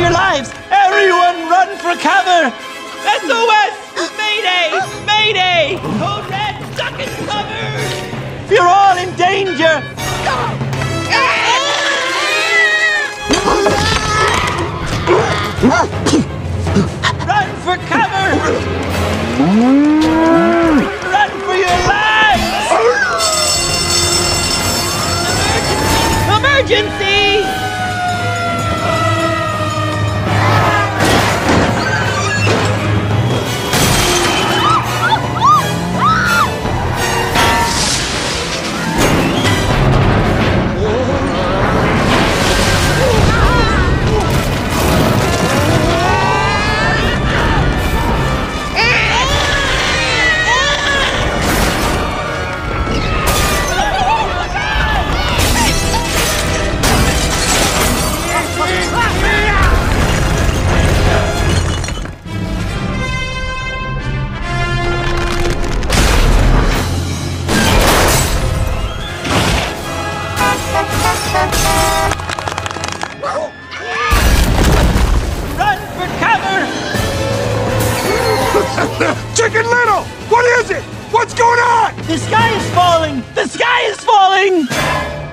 your lives! Everyone run for cover! SOS! Mayday! Mayday! Code Red, duck and cover! You're all in danger! Run for cover! Run for your lives! Emergency! Emergency! Chicken Little! What is it? What's going on? The sky is falling! The sky is falling!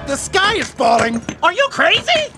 The sky is falling. Are you crazy?